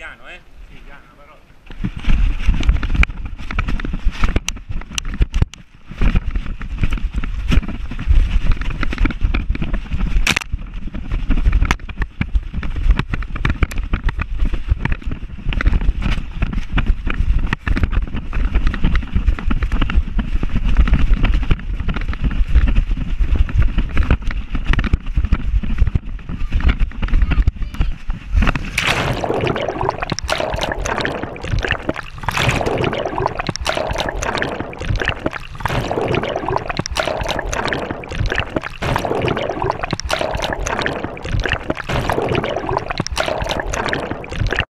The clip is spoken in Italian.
piano, eh? Sì, piano, però